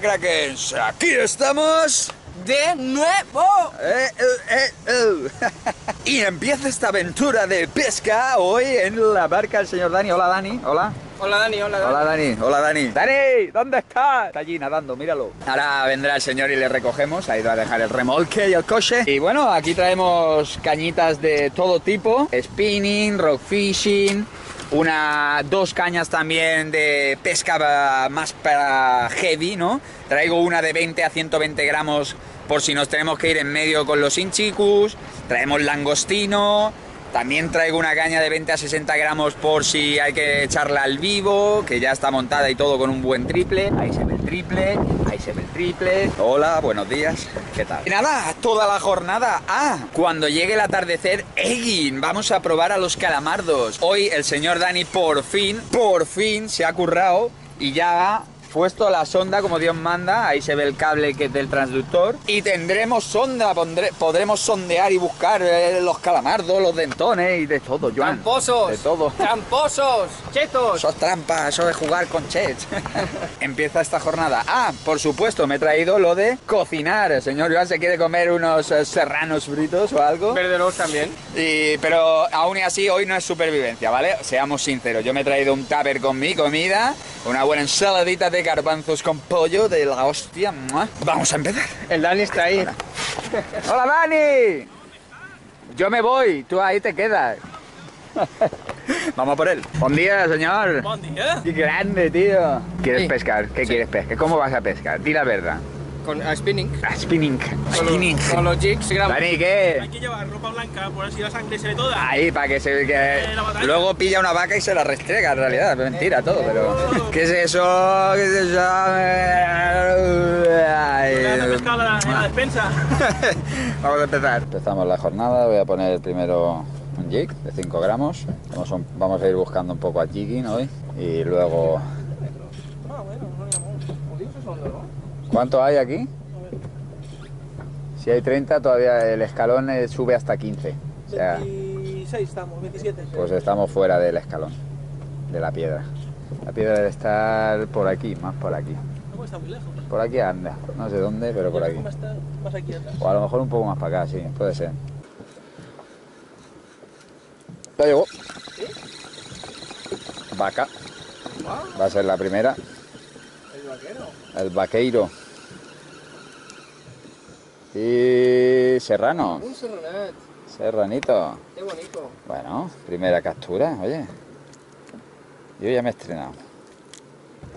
Hola, Krakens. Aquí estamos. De nuevo. Eh, eh, eh, eh. y empieza esta aventura de pesca hoy en la barca del señor Dani. Hola, Dani. Hola. Hola Dani, hola Dani. Hola, Dani. Hola, Dani. Dani, ¿dónde estás? Está allí nadando, míralo. Ahora vendrá el señor y le recogemos. Ha ido a dejar el remolque y el coche. Y bueno, aquí traemos cañitas de todo tipo: spinning, rock fishing. Una, dos cañas también de pesca más para heavy, ¿no? Traigo una de 20 a 120 gramos por si nos tenemos que ir en medio con los inchicus. Traemos langostino. También traigo una caña de 20 a 60 gramos por si hay que echarla al vivo, que ya está montada y todo con un buen triple. Ahí se ve el triple, ahí se ve el triple. Hola, buenos días, ¿qué tal? Y nada, toda la jornada. Ah, cuando llegue el atardecer, Egin, vamos a probar a los calamardos. Hoy el señor Dani por fin, por fin se ha currado y ya puesto la sonda como Dios manda, ahí se ve el cable que es del transductor y tendremos sonda, pondré- podremos sondear y buscar eh, los calamardos, los dentones y de todo, Joan. Tramposos. De todo. Tramposos. Chetos. Eso es trampa, eso de jugar con chets. Empieza esta jornada. Ah, por supuesto, me he traído lo de cocinar. El señor Joan se quiere comer unos eh, serranos fritos o algo. Verderos también. Y- pero aún y así, hoy no es supervivencia, ¿vale? Seamos sinceros. Yo me he traído un tupper con mi comida, una buena ensaladita de garbanzos con pollo de la hostia. Vamos a empezar. El Dani está ahí. ¡Hola, Dani! Yo me voy, tú ahí te quedas. Vamos a por él. Buen día, señor. Bon dia. ¡Qué grande, tío! ¿Quieres Sí. pescar? ¿Qué quieres pescar? ¿Cómo vas a pescar? Di la verdad. Con a spinning. Spinning. Spinning. con los jigs gramos. Dani, ¿qué? Hay que llevar ropa blanca por así la sangre se ve toda. Ahí, para que se... Que... la batalla. Luego pilla una vaca y se la restrega, en realidad. Es mentira todo, pero... ¿Qué es eso? ¿Qué es eso? Ay, pescado la, en la despensa. Vamos a empezar. Empezamos la jornada. Voy a poner primero un jig de 5 gramos. Vamos a, vamos a ir buscando un poco a jigging hoy. Y luego... Ah, bueno, no llamamos. ¿Cuánto hay aquí? Si hay 30, todavía el escalón eh, sube hasta 15. O sea, 26 estamos, 27. pues estamos fuera del escalón, de la piedra. La piedra debe estar por aquí, más por aquí. No está muy lejos. Por aquí anda, no sé dónde, pero por aquí. Más aquí atrás. O a lo mejor un poco más para acá, sí, puede ser. Ya llegó. Vaca. Va a ser la primera. El vaquero. El vaqueiro. Y serrano. Un serranat. Serranito. Qué bonito. Bueno, primera captura, oye. Yo ya me he estrenado.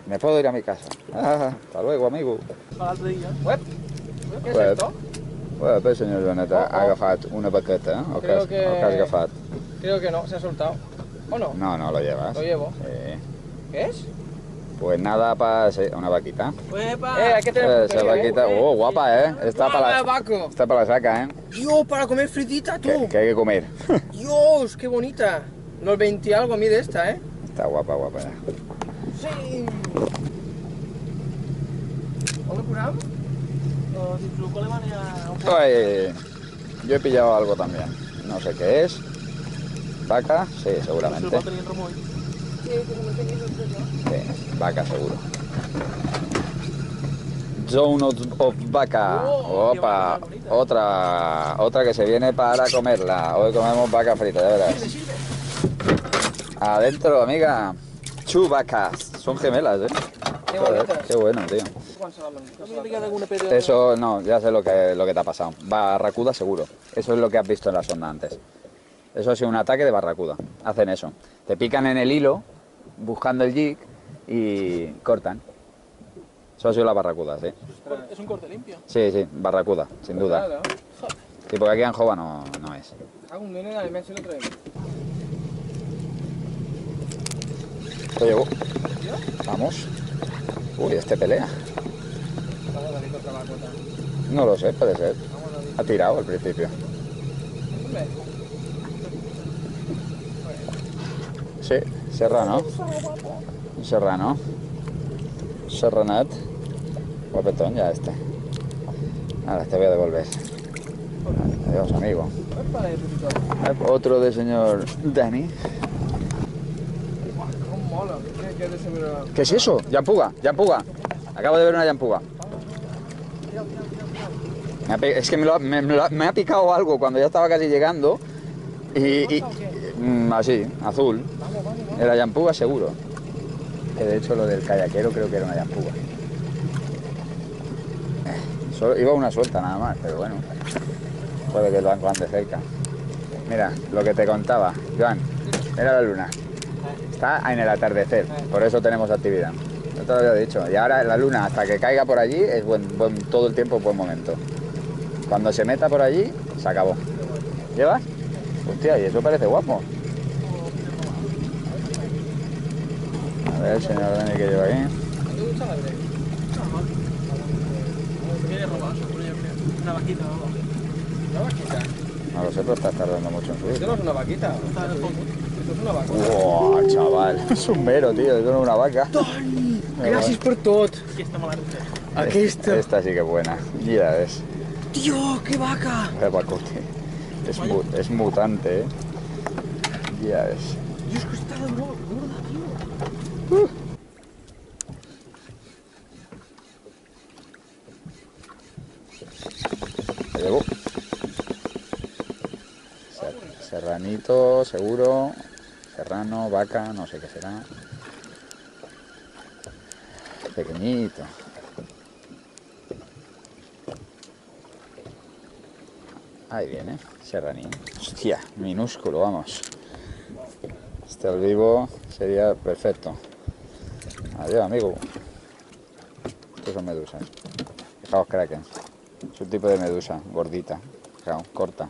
Me puedo ir a mi casa. Ah, hasta luego, amigo. Web. ¿Qué es Web. esto? Bueno, pues, senyor Joanet, ha Oh, oh. agafat una baqueta, eh? O que, Creo que- o que has agafat? Creo que no, se ha soltado. ¿O no? No, no, lo llevas. Lo llevo. Sí. ¿Qué es? Pues nada para una vaquita. ¡Epa! Eh, hay que tener Eh, Esa vaquita, eh. oh, guapa, ¿eh? Está para Guapa, la, Baco. está para la saca, ¿eh? Dios, para comer fritita, tú. Que, que hay que comer. Dios, qué bonita. Los 20 y algo mide esta, ¿eh? Está guapa, guapa. ya. Sí. ¿Dónde curamos? O si truco le van a... Ay, yo he pillado algo también. No sé qué es. ¿Vaca? Sí, seguramente. Sí, vaca seguro. Zone of, of vaca. Oh, Opa, otra, otra que se viene para comerla. Hoy comemos vaca frita, ya verás. Adentro, amiga. Chuvacas. Son gemelas, ¿eh? Qué Joder, qué bueno, tío. Eso, no, ya sé lo que, lo que te ha pasado. Barracuda seguro. Eso es lo que has visto en la sonda antes. Eso ha sido un ataque de barracuda. Hacen eso. Te pican en el hilo, buscando el jig, y cortan. Eso ha sido la barracuda, sí. Es un corte limpio. Sí, sí, barracuda, sin duda. Claro. Sí, porque aquí en Jova no, no es. Hago un nene de lo traemos. Esto llegó. Vamos. Uy, este pelea. Otra. No lo sé, puede ser. Ha tirado al principio. Hombre, Sí, serrano. Serrano. Serranet. Guapetón ya este. Ahora te voy a devolver. Adiós, amigo. Otro de señor mola. ¿Qué, es eso? Yampuga, yampuga. Acabo de ver una yampuga. Es que me, me- ha- picado algo cuando ya estaba casi llegando. Y, así, azul. Era yampuga seguro. Que de hecho lo del kayakero creo que era una yampuga. Eh, Solo, iba una suelta nada más, pero bueno. Puede que el banco ande cerca. Mira, lo que te contaba, Joan. Mira la luna. Está en el atardecer, por eso tenemos actividad. No te lo había dicho. Y ahora la luna, hasta que caiga por allí, es buen, buen- todo el tiempo buen momento. Cuando se meta por allí, se acabó. ¿Llevas? Hostia, y eso parece guapo. A ver, señor Dani, que lleva aquí. Una vaquita, vamos. Una vaquita. No lo sé, pero estás tardando mucho en Esto subir. no es una vaquita. El. Esto es una vaca. ¡Wow, chaval! Es un mero, tío. Eso no es una vaca. Gràcies per tot. Aquí está malarte. Aquesta. Esta sí que es buena. Ya ves. Tio, que vaca! El. Es, mu- es mutante, ¿eh? Ya ves. Dios, que està de gorda, tio. Se llevó. Ser- seguro. Serrano, vaca, no sé qué será. Pequeñito. Ahí viene, serranín. Hostia, minúsculo, vamos. Este al vivo sería perfecto. Adiós, amigo. Estos son medusas. Fijaos, kraken. Es un tipo de medusa, gordita, fijaos, corta.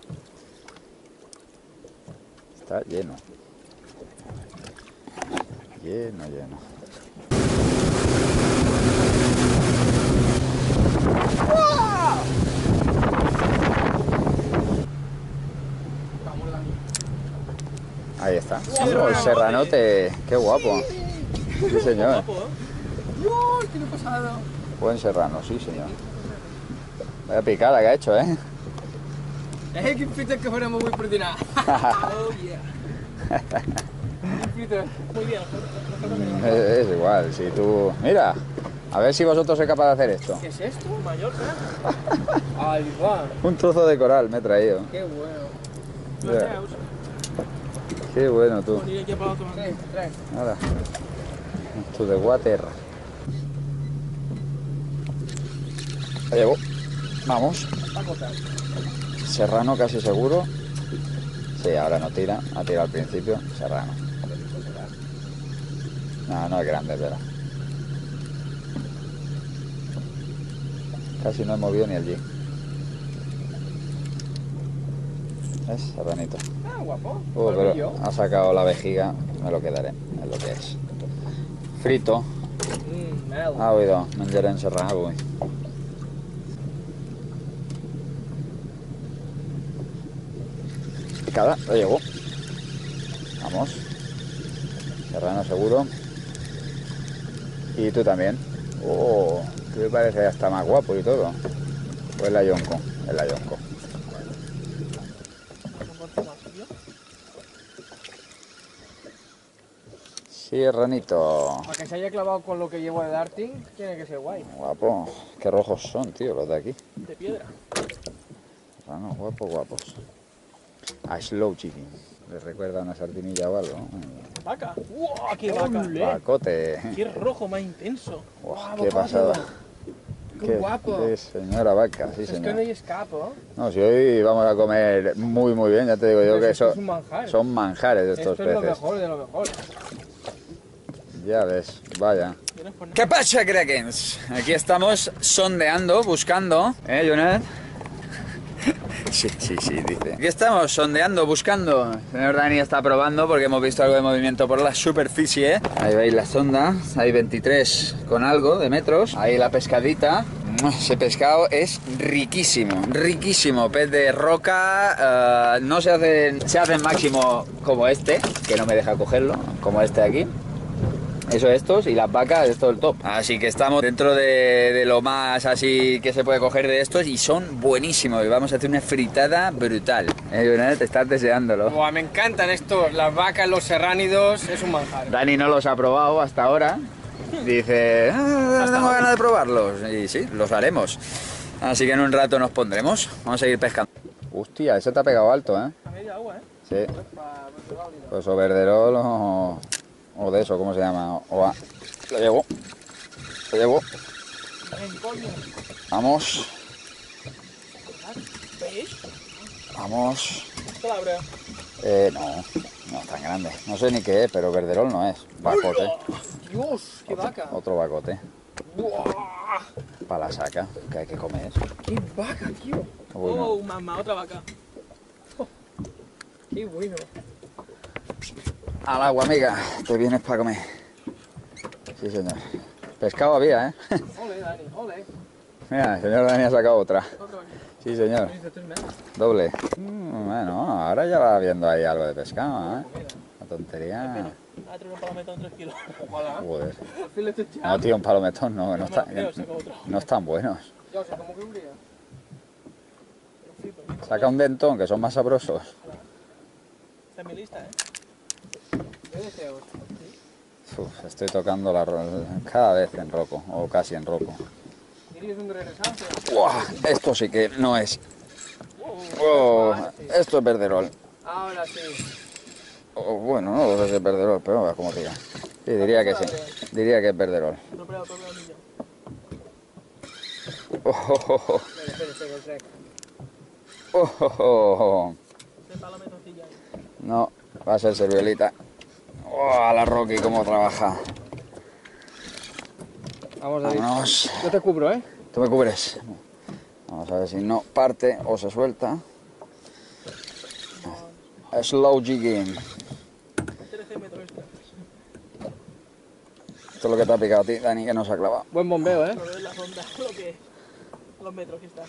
Está lleno. Lleno, lleno. Ahí está. Oh, el serranote, qué guapo. Sí, señor. ¿eh? Buen serrano, sí, señor. Vaya picada que ha hecho, ¿eh? Fita que per dinar. Oh, yeah. Muy bien. Es, es igual, si tú... Mira, a ver si vosotros sois capaz de hacer esto. ¿Qué es esto? Mallorca. Ahí va. Un trozo de coral me he traído. Qué bueno. Sé, Qué bueno tú. Nada. To the water. La llevo. Vamos. Serrano casi seguro. Sí, ahora no tira. Ha tirado al principio. Serrano. No, no es grande, pero. Casi no he movido ni el G. ¿Ves? Serranito. Ah, guapo. Uh, pero ha sacado la vejiga. Me lo quedaré. Es lo que es. Frito. Mm. Ha oído. Menjaré serrano Picada, lo llegó. Vamos. Serrano seguro. Y tú también. Oh, tú me parece ya está más guapo y todo. Pues la yonco, es la yonco. Sí, ranito. Para que se haya clavado con lo que llevo de darting, tiene que ser guay. Guapo. Qué rojos son, tío, los de aquí. De piedra. Ranos guapos, guapos. A slow chicken. ¿Les recuerda una sardinilla o algo? Vaca. ¡Wow! ¡Qué vaca! Pacote. ¡Qué rojo más intenso! Qué pasada. Qué guapo. qué señora vaca, sí Es que no señor. hay escapo. No, si hoy vamos a comer muy muy bien, ya te digo yo que eso es un manjar. son manjares de Esto estos es lo peces. mejor de lo mejor. Ya ves, vaya. ¿Tienes por ¿Qué pasa, Krakens? Aquí estamos sondeando, buscando. ¿Eh, Jonet? Sí, sí, sí, dice. Aquí estamos sondeando, buscando. El señor Dani está probando porque hemos visto algo de movimiento por la superficie. Ahí veis la sonda. Hay 23 con algo de metros. Ahí la pescadita. Ese pescado es riquísimo, riquísimo. Pez de roca. eh, no se hacen, se hacen máximo como este, que no me deja cogerlo, como este de aquí. Eso estos y las vacas es todo el top. Así que estamos dentro de, de lo más así que se puede coger de estos y son buenísimos. Y vamos a hacer una fritada brutal. Eh, Jonet, estás deseándolo. Buah, me encantan estos, las vacas, los serránidos, es un manjar. Dani no los ha probado hasta ahora. Dice, ah, tengo ganas de probarlos. Y sí, los haremos. Así que en un rato nos pondremos. Vamos a seguir pescando. Hostia, ese te ha pegado alto, ¿eh? A media agua, ¿eh? Sí. Pues o verderol o, o de eso, ¿cómo se llama? O a- Lo llevo. Lo llevo. Vamos. Vamos. Palabra. Eh, no, no es tan grande. No sé ni qué es, pero verderol no es. Bacote. Dios, qué vaca. Otro bacote. Para la saca, que hay que comer. qué vaca, tío. Oh, mamá, otra vaca. Oh, qué bueno. Al agua, amiga. Te vienes para comer. Sí, señor. Pescado había, ¿eh? Ole, Dani, ole. Mira, el señor Dani ha sacado otra. Sí, señor. Doble. Mm, bueno, ahora ya va viendo ahí algo de pescado, ¿eh? La tontería. Un palometón 3 kilos. Joder. No, tío, un palometón no, no, está- no están buenos. Saca un dentón, que son más sabrosos. Está en mi lista, ¿eh? Estoy tocando la cada vez en roco, o casi en roco. Esto sí que no es. Oh, esto es verderol. Ahora sí. O, bueno, no lo sé si es verderol, pero va como tira. Sí, diría que sí. Diría que es verderol. Oh, oh, oh, oh. Oh, oh, oh, oh. No, va a ser serviolita. Oh, la Rocky, cómo trabaja. Vamos, David. Vámonos. Yo te cubro, ¿eh? Tú me cubres. Vamos a ver si no parte o se suelta. Slow jigging. 13 metros extra. Esto es lo que te ha picado a ti, Dani, que no se ha clavado. Buen bombeo, ¿eh? No ves la sonda, lo que los metros que está.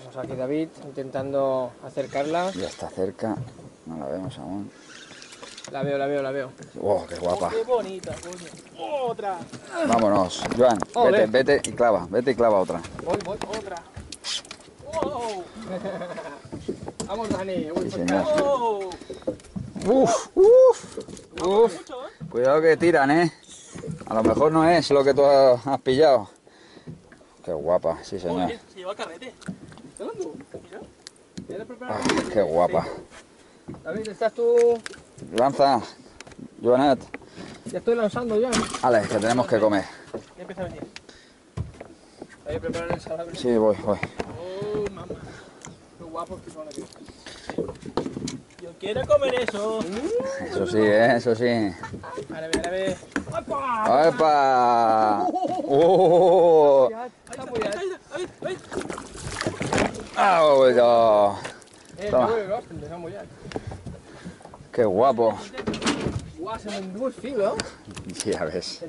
Vamos aquí, David, intentando acercarla. Ya está cerca. No la vemos aún. La veo, la veo, la veo. Oh, qué guapa. Oh, qué bonita, coño. Otra, Vámonos. Joan, Ole. vete, vete y clava. Vete y clava otra. Voy, voy. otra. Wow, Vamos, Dani. Uy, Sí, señor. wow. Uf, uf, uf. Mucho, ¿eh? Cuidado que tiran, ¿eh? A lo mejor no es lo que tú has pillado. Qué guapa, sí señor. Joder, se lleva el carrete. Mira. ¿Ya te preparas? Ah, qué guapa. David, ¿estás tú? Lanza, Joanet. Ya estoy lanzando ya. Ale, que tenemos que comer. Ya empieza a venir. David, prepara el salame. Sí, voy, voy. Oh, mamá. Qué guapo que son aquí. Yo quiero comer eso. Eso sí, ¿eh? Eso sí. Ahora ve, ahora ve. ¡Apa! ¡Epa! ¡Oh! ¡Ah, bueno! Eh, Toma. empezamos ya. ¡Qué guapo! Guau, se me el filo. Ya ves.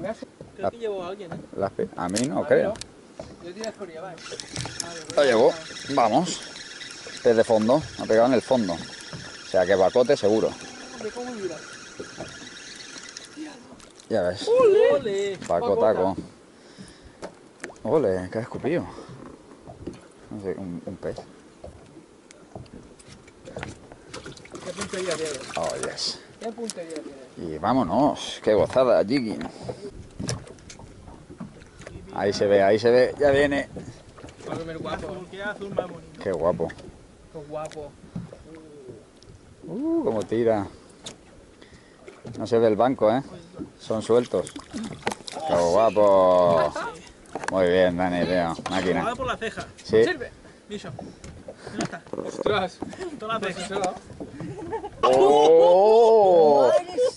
Creo que llevo a alguien, ¿eh? La A mí no A ver, creo. ¿no? Yo tiré por llevar. Lo llevo. Vamos. Pez de fondo. Ha pegado en el fondo. O sea que bacote seguro. ¿De cómo mira? Ya ves. ¡Ole! Bacotaco. Ole, que ha escupido. No sé, un, un pez. ¿Qué puntería tiene? Oh, yes. ¿Qué puntería tiene? Y vámonos. Qué gozada, jigging. Ahí se ve, ahí se ve. Ya viene. Qué azul más bonito. Qué guapo. Qué guapo. Uh, cómo tira. No se ve el banco, ¿eh? Son sueltos. Qué guapo. Muy bien, Dani, tío. Máquina. Por la ceja. Sí. ¡Sirve! Bicho. Ya está. ¡Ostras! Toda la Pues ceja. ¡Oh!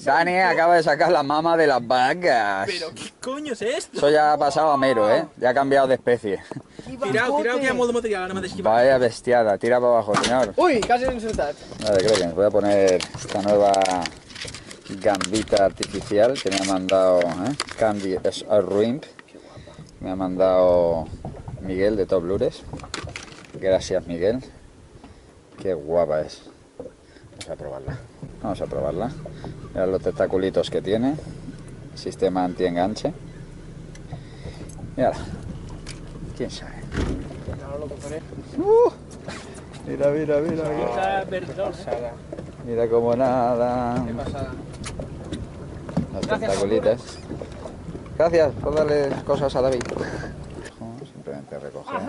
Dani acaba de sacar la mama de las vacas. Pero, ¿qué coño es esto? Eso ya ha pasado a mero, ¿eh? Ya ha cambiado de especie. Tirado, tirado que a modo material, ahora me de esquivar. Vaya bestiada. Tira para abajo, señor. Uy, casi en insultat. Vale, creo que voy a poner esta nueva gambita artificial que me ha mandado ¿eh? Candy es a Ruimp. Me ha mandado Miguel de Top Lures. Gracias, Miguel. Qué guapa es. Vamos a probarla. Vamos a probarla. Mirad los tentaculitos que tiene. Sistema anti-enganche. Mira. ¿Quién sabe? Compré. Mira, mira, mira. Mira, como nada. Las Gracias, tentaculitas. Gracias por darle cosas a David. Simplemente recoger.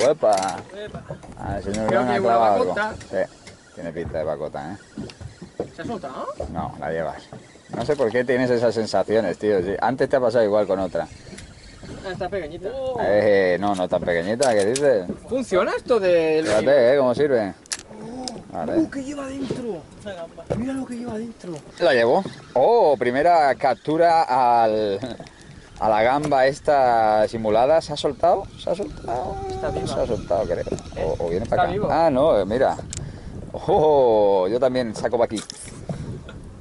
¡Uepa! Epa. Ah, el señor Creo que ha una clavado algo. bacota. Sí, tiene pinta de bacota, ¿eh? ¿Se ha soltado? No, la llevas. No sé por qué tienes esas sensaciones, tío. Antes te ha pasado igual con otra. Ah, está pequeñita. Eh, no, no tan pequeñita, ¿qué dices? ¿Funciona esto del... Fíjate, ¿eh? ¿Cómo sirve? Vale. ¡Uh, qué lleva dentro! Mira lo que lleva dentro. La llevo. Oh, primera captura al, a la gamba esta simulada. ¿Se ha soltado? ¿Se ha soltado? Está viva. Se ha soltado, creo. O, o viene Está para acá. vivo. Ah, no, eh, mira. Oh, yo también saco para aquí.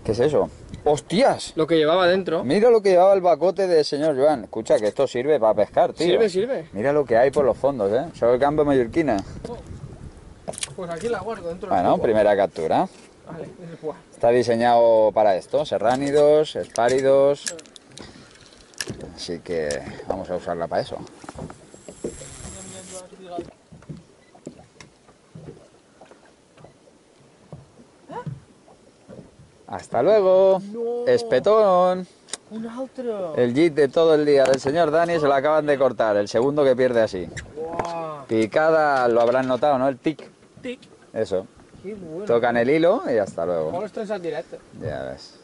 ¿Qué es eso? ¡Hostias! Lo que llevaba dentro. Mira lo que llevaba el bacote del señor Joan. Escucha, que esto sirve para pescar, tío. Sirve, sirve. Mira lo que hay por los fondos, ¿eh? Sobre el campo mallorquina. Pues aquí la guardo dentro Bueno, primera captura. Vale. Está diseñado para esto, serránidos, espáridos. Así que vamos a usarla para eso. Hasta luego. No. Espetón. Un otro. El jeep de todo el día del señor Dani se lo acaban de cortar. El segundo que pierde así. Picada, lo habrán notado, ¿no? El tic. Tic. Eso. Qué bueno. Tocan el hilo y hasta luego. Con los tres al directo. Ya ves.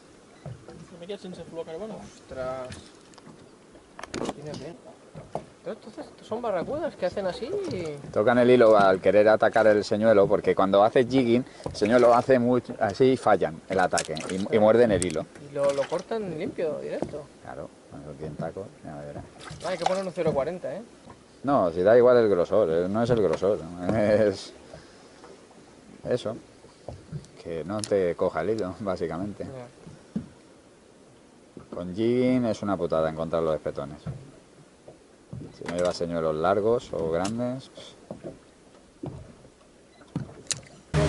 Me quedo. Ostras. Tiene bien. Entonces, son barracudas que hacen así y... Tocan el hilo al querer atacar el señuelo, porque cuando hace jigging, el señuelo hace muy, así y fallan el ataque y, y muerden el hilo. y lo, lo cortan limpio, directo. Claro, cuando tienen taco, ya verás. Ah, hay que poner un 0.40, ¿eh? No, si da igual el grosor, eh, no es el grosor, es eso, que no te coja el hilo, básicamente. Ya. Con jigging es una putada encontrar los espetones. Si no llevas señuelos largos o grandes.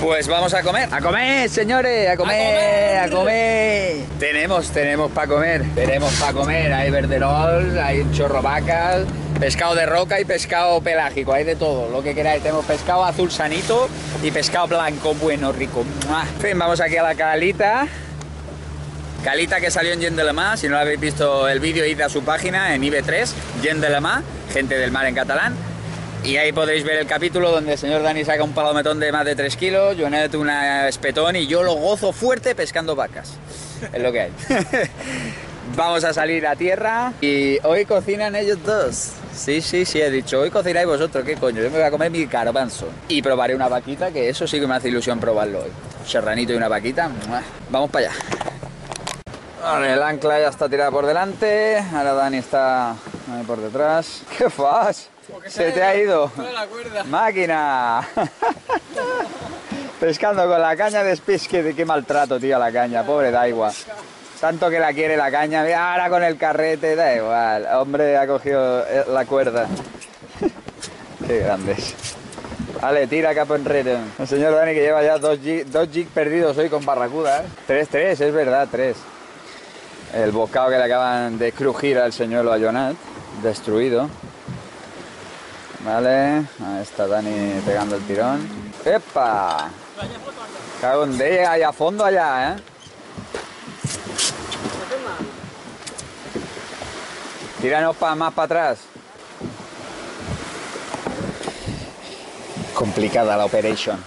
Pues vamos a comer. A comer, señores, a comer, a comer. Tenemos, tenemos para comer. Tenemos para comer. Hay verderol, hay chorrovacas, pescado de roca y pescado pelágico. Hay de todo, lo que queráis. Tenemos pescado azul sanito y pescado blanco, bueno, rico. ¡Mua! En fin, vamos aquí a la calita. Calita que salió en Yen de la Mar, si no habéis visto el vídeo, id a su página en IB3, Yen de la Mar, gente del mar en catalán. Y ahí podréis ver el capítulo donde el señor Dani saca un palometón de más de 3 kilos, Jonet una espetón y yo lo gozo fuerte pescando vacas. Es lo que hay. Vamos a salir a tierra y hoy cocinan ellos dos. Sí, sí, sí, he dicho, hoy cocináis vosotros, ¿qué coño? Yo me voy a comer mi garbanzo. Y probaré una vaquita, que eso sí que me hace ilusión probarlo hoy. Serranito y una vaquita. Vamos para allá. Vale, el ancla ya está tirada por delante, ahora Dani está ahí por detrás. ¿Qué fas? Se te ha ido. Toda la cuerda. ¡Máquina! Pescando con la caña de speech, que qué maltrato, tío, la caña, pobre Daigua. Tanto que la quiere la caña, mira, ahora con el carrete, da igual. Hombre, ha cogido eh, la cuerda. qué grandes. Vale, tira capo enrere. El señor Dani que lleva ya dos jig, dos jig perdidos hoy con Barracuda, ¿eh? Tres, tres, es verdad, tres. El bocado que le acaban de crujir al señuelo a Jonat, destruido. Vale, ahí está Dani pegando el tirón. ¡Epa! Cago en D, ahí a fondo allá, ¿eh? Tíranos más para atrás. Complicada la operation.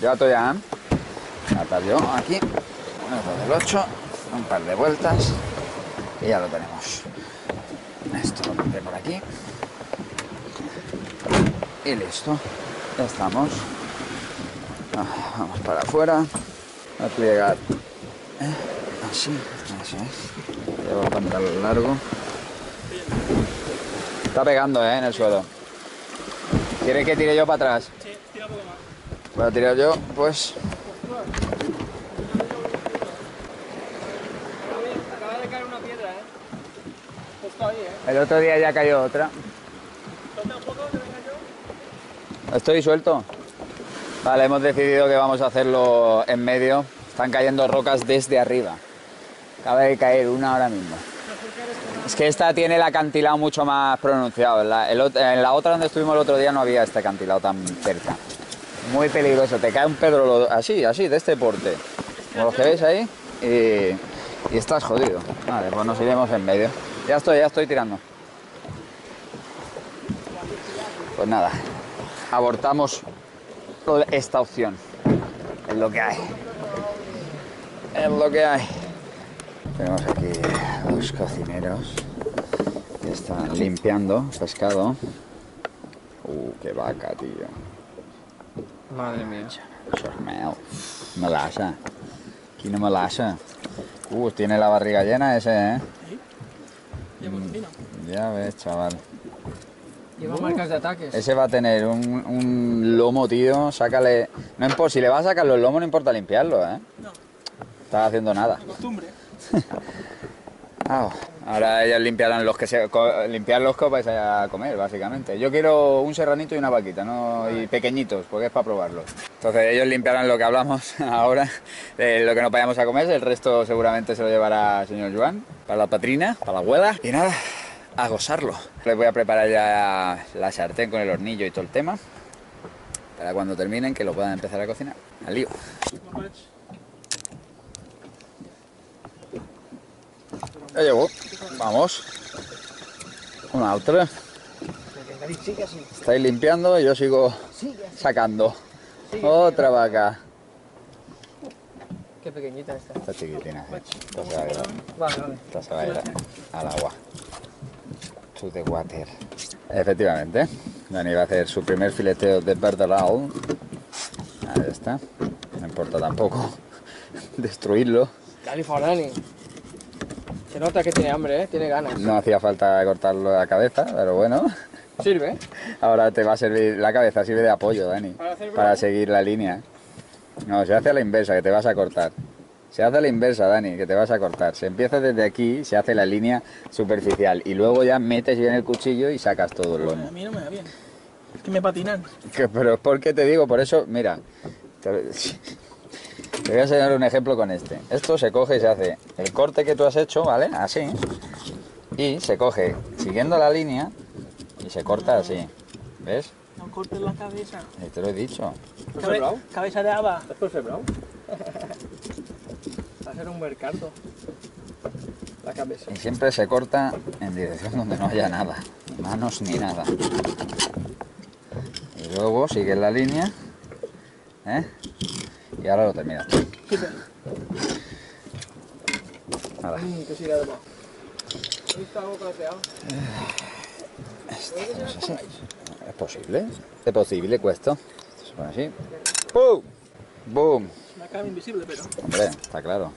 Yo ato ya, ¿eh? Atar yo aquí. Del 8, un par de vueltas y ya lo tenemos. Esto lo pondré por aquí. Y listo. Ya estamos. Ah, Vamos para afuera. A plegar. ¿Eh? Así, eso es. Llevo el pantalón largo. Está pegando, ¿eh? En el suelo. ¿Quieres que tire yo para atrás? Sí, tira un poco más. Voy a tirar yo, pues. Acaba de caer una piedra, ¿eh? Justo ahí, ¿eh? El otro día ya cayó otra. ¿Estoy suelto? Vale, hemos decidido que vamos a hacerlo en medio. Están cayendo rocas desde arriba. Acaba de caer una ahora mismo. Es que esta tiene el acantilado mucho más pronunciado. En la otra donde estuvimos el otro día no había este acantilado tan cerca. Muy peligroso. Te cae un pedro así, así, de este porte. Como los que veis ahí. Y, y estás jodido. Vale, pues nos iremos en medio. Ya estoy, ya estoy tirando. Pues nada, abortamos esta opción. Es lo que hay. Es lo que hay. Tenemos aquí dos cocineros que están limpiando pescado. Uh, qué vaca, tío. Madre mía. Sormel. Melasa. Quina melasa. Uh, tiene la barriga llena ese, ¿eh? Ya ves, chaval. Lleva marcas de ataques. Ese va a tener un, un lomo, tío. Sácale. No impo- si le vas a sacar los lomos, no importa limpiarlo, ¿eh? No. Estás haciendo nada. Costumbre. Ah, ahora ellos limpiarán los que se. co- limpiar los que vais a comer, básicamente. Yo quiero un serranito y una vaquita, ¿no? Y pequeñitos, porque es para probarlos. Entonces ellos limpiarán lo que hablamos ahora, lo que nos vayamos a comer. El resto seguramente se lo llevará el señor Joan, para la patrina, para la abuela. Y nada, a gozarlo. Les voy a preparar ya la sartén con el hornillo y todo el tema. Para cuando terminen que lo puedan empezar a cocinar. Al lío. Ya llegó. Vamos. Una otra. Estáis limpiando y yo sigo sacando. Otra vaca. Qué pequeñita esta. Está chiquitina. sí. Esta se va a ir, Vale, vale. esta se va a ir al agua. To the water. Efectivamente. Dani va a hacer su primer fileteo de verderal. Ahí está. No importa tampoco destruirlo. Dale, Forani. Se nota que tiene hambre, ¿eh? Tiene ganas. No hacía falta cortarlo la cabeza, pero bueno. Sirve. Ahora te va a servir, la cabeza sirve de apoyo, Dani, Para para seguir la línea. No, se hace a la inversa, que te vas a cortar. Se hace a la inversa, Dani, que te vas a cortar. Se empieza desde aquí, se hace la línea superficial y luego ya metes bien el cuchillo y sacas todo el A lomo. mí no me da bien. Es que me patinan. Que- Pero es porque te digo, por eso, mira, te, voy a enseñar un ejemplo con este. Esto se coge y se hace el corte que tú has hecho, ¿vale? Así. Y se coge siguiendo la línea y se corta así. ¿Ves? No cortes la cabeza. Eh, Te lo he dicho. Cabe- cabeza de haba. ¿Es por ser brown? Va a ser un mercado. La cabeza. Y siempre se corta en dirección donde no haya nada, ni manos ni nada. Y luego sigue la línea, ¿eh? Y ahora lo terminas. ¿Es posible? ¿Es posible esto? Esto se pone así. ¡Pum! ¡Boom! Una cara invisible, pero. Hombre, está claro.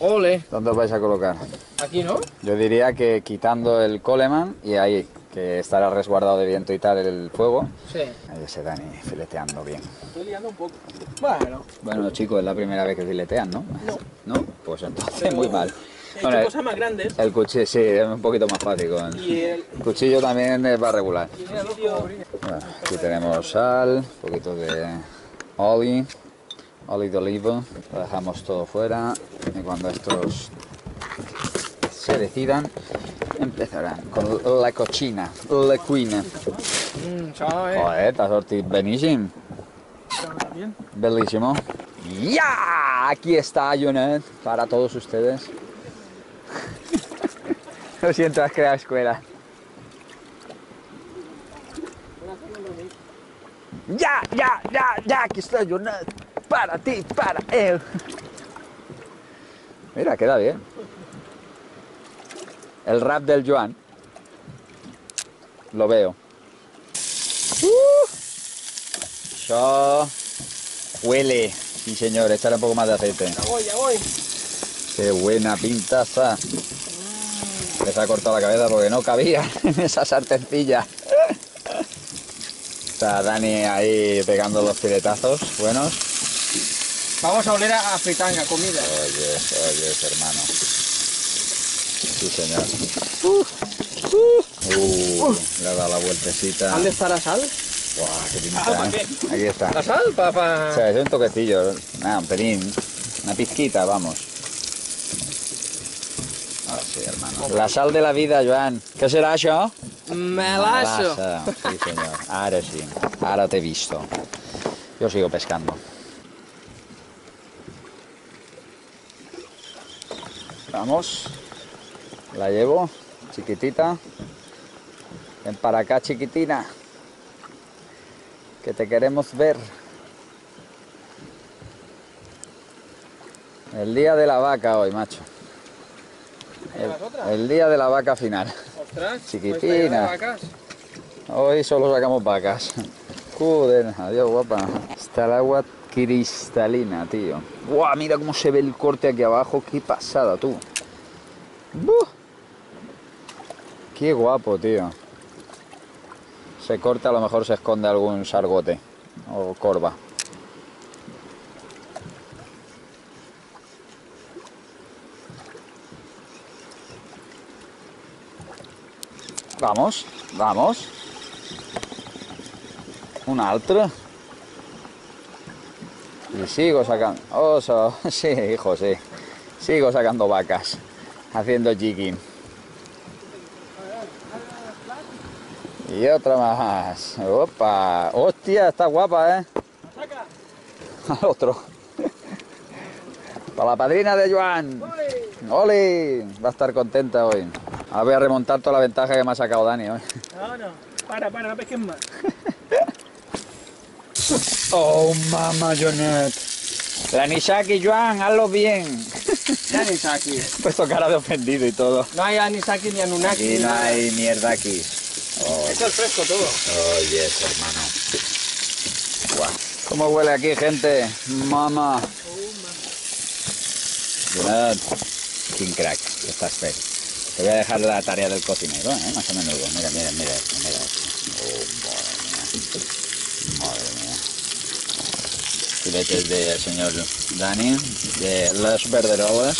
¡Ole! ¿Dónde os vais a colocar? Aquí, ¿no? Yo diría que quitando el Coleman y ahí, que estará resguardado de viento y tal el fuego. Sí. Ahí ese Dani fileteando bien. Estoy liando un poco. Bueno. Bueno, chicos, es la primera vez que filetean, ¿no? No. ¿No? Pues entonces Pero muy mal. He Bueno, hecho el, cosas más grandes. el cuchillo, sí, es un poquito más fácil. Con... Y el. El cuchillo también es- va regular. Y el. Bueno, aquí tenemos sal, un poquito de oli, oli de oliva. Lo dejamos todo fuera y cuando estos se decidan, empezarán con la cochina, la cuina. Joder, sortit beníssim. Está bien. Bellísimo. ¡Ya! Aquí está Jonet para todos ustedes. Lo siento, has creado escuela. ¡Ya, ya, ya, ya! Aquí está Jonet. Para ti, para él. Mira, queda bien. El rap del Joan. Lo veo. Uh. Huele. Sí, señor, echarle un poco más de aceite. Ya voy, ya voy. Qué buena pintaza. Les ha cortado la cabeza porque no cabía en esa sartencilla. Está Dani ahí pegando los filetazos buenos. Vamos a oler a, fritanga, comida. Oyes, oyes, hermano. Sí, señor. Uh, le ha dado la vueltecita. ¿Dónde está la sal? Buah, qué pinta, Ah, ¿para ¿eh? Aquí está. ¿La sal? Para... O sea, es un toquecillo, nada, un pelín, una pizquita, vamos. Ah, sí, hermano. La sal de la vida, Joan. ¿Qué será? Melazo. Melassa. Sí, señor. Ahora sí. Ahora te he visto. Yo sigo pescando. Vamos. La llevo, chiquitita. Ven para acá, chiquitina. Que te queremos ver. El día de la vaca hoy, macho. El, el día de la vaca final. Ostras. Chiquitina. pues vacas. Hoy solo sacamos vacas. Joder, adiós guapa. Está el agua cristalina, tío. Buah, mira cómo se ve el corte aquí abajo. Qué pasada, tú. Buh. Qué guapo, tío. Se corta, a lo mejor se esconde algún sargote o corva. Vamos, vamos. Un altro. Y sigo sacando. Oso, sí, hijo, sí. Sigo sacando vacas. Haciendo jigging. Y otra más. Opa. Hostia, está guapa, ¿eh? Al otro. Para la padrina de Joan. ¡Ole! Va a estar contenta hoy. Ahora voy a remontar toda la ventaja que me ha sacado Dani hoy. No, no. Para, para, no pesques más. Oh, mamá Jonet. La Nisaki, Joan, hazlo bien. Ya Anisaki. He puesto cara de ofendido y todo. No hay Anisaki ni Anunnaki. Aquí ni no hay mierda aquí. Oh, Es el fresco todo. oh, yes, hermano. Guau. ¿Cómo huele aquí, gente? Mamá. Jonet. King crack, estás fe. Te voy a dejar la tarea del cocinero, ¿eh? Más o menos. Mira, mira, mira esto, mira esto. Oh, madre mía. Madre mía. Filetes del señor Dani, de las verderolas.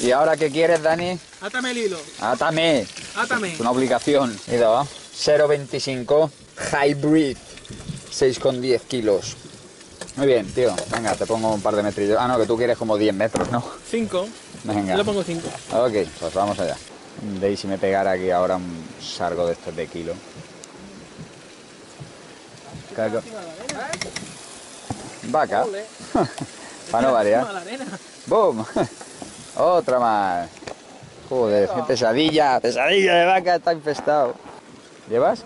¿Y ahora qué quieres, Dani? Átame el hilo. Átame. Átame. Es una obligación. Mira, 0,25 Hybrid. 6,10 kilos. Muy bien, tío. Venga, te pongo un par de metrillos. Ah, no, que tú quieres como 10 metros, ¿no? Cinco. Venga. Yo le pongo cinco. Ok, pues vamos allá. Veis si me pegara aquí ahora un sargo de estos de kilo. Vaca. Para no variar. De. ¡Boom! Otra más. Joder, qué pesadilla. Pesadilla de vaca, está infestado. ¿Llevas?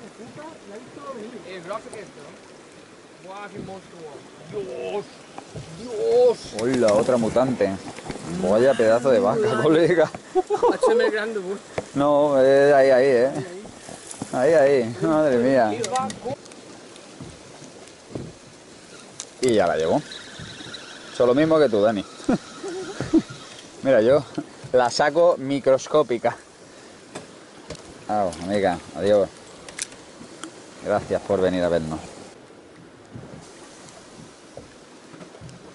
Dios. Dios. Hola, otra mutante. Vaya pedazo de vaca, colega. No, eh, ahí, ahí, eh. Ahí, ahí. Madre mía. Y ya la llevo. Son lo mismo que tú, Dani. Mira, yo la saco microscópica. Ah, amiga, adiós. Gracias por venir a vernos.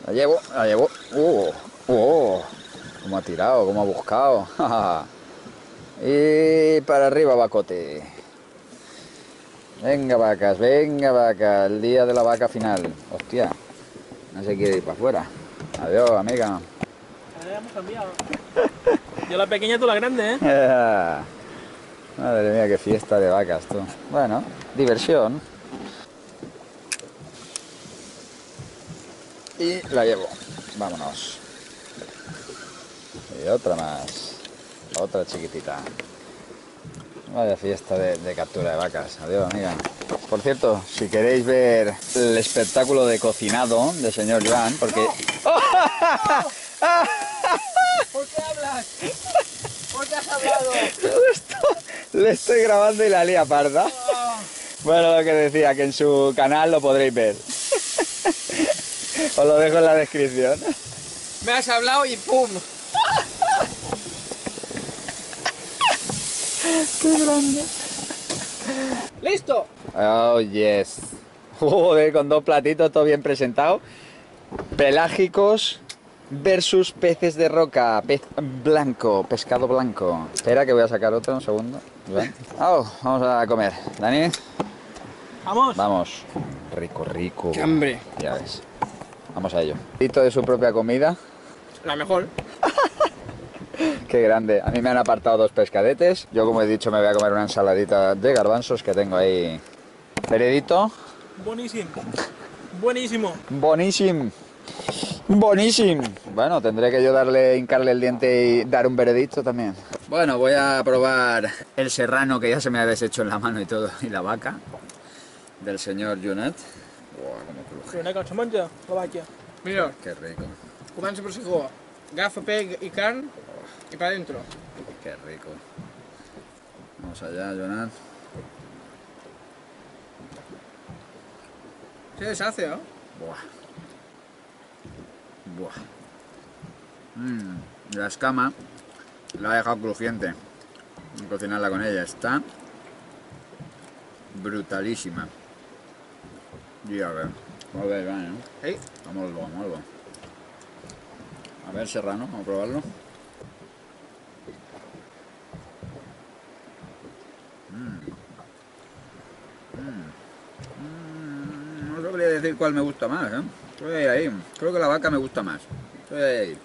La llevo, la llevo. ¡Oh! ¡Oh! Cómo ha tirado, cómo ha buscado. y para arriba, vacote. Venga, vacas, venga, vaca. El día de la vaca final. Hostia, no se quiere ir para afuera. Adiós, amiga. Ahora hemos cambiado. Yo la pequeña, tú la grande, ¿eh? Madre mía, qué fiesta de vacas, tú. Bueno, diversión. Y la llevo. Vámonos. Y otra más. Otra chiquitita. Vaya fiesta de, de captura de vacas. Adiós, amiga. Por cierto, si queréis ver el espectáculo de cocinado de señor Joan, porque... ¿Por qué hablas? ¿Por qué has hablado? Le estoy grabando y la lía parda. Bueno, lo que decía, que en su canal lo podréis ver. Os lo dejo en la descripción. Me has hablado y ¡pum! ¡Listo! Oh, yes. Joder, con dos platitos, todo bien presentado. Pelágicos versus peces de roca. Pez blanco, pescado blanco. Espera que voy a sacar otro, un segundo. Oh, vamos a comer. Dani, Vamos. vamos. Rico, rico. ¡Qué hambre! Ya ves. Vamos a ello. Tito de su propia comida. La mejor. Qué grande. A mí me han apartado dos pescadetes. Yo, como he dicho, me voy a comer una ensaladita de garbanzos que tengo ahí. Veredito. Buenísimo. Buenísimo. Bonísimo. Bonísimo. Bueno, tendré que yo darle, hincarle el diente y dar un veredicto también. Bueno, voy a probar el serrano que ya se me ha deshecho en la mano y todo, y la vaca del señor Junet. Buah, cómo cruje. Que se menja la vaca. Mira, Qué rico, comença per segó. Agafa peg i carn i pa dentro. qué rico. Vamos allá, Junet. Se deshace, ¿no? Buah. Buah. Mm, la escama la he dejado crujiente. Voy a cocinarla con ella. Está brutalísima. Y a ver. A ver, vale, ¿no? Sí. Vámonos, vámonos. A ver, serrano, vamos a probarlo. Mm. Mm. No sabría decir cuál me gusta más, ¿eh? Estoy ahí, ahí. Creo que la vaca me gusta más. Estoy ahí, ahí.